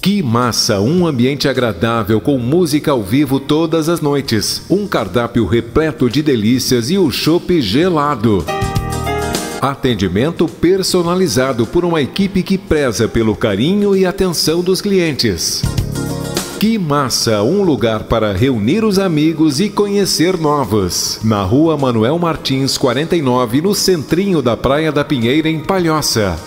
Que massa! Um ambiente agradável com música ao vivo todas as noites, um cardápio repleto de delícias e o chopp gelado. Atendimento personalizado por uma equipe que preza pelo carinho e atenção dos clientes. Que massa! Um lugar para reunir os amigos e conhecer novos. Na rua Manuel Martins 49, no centrinho da Praia da Pinheira, em Palhoça.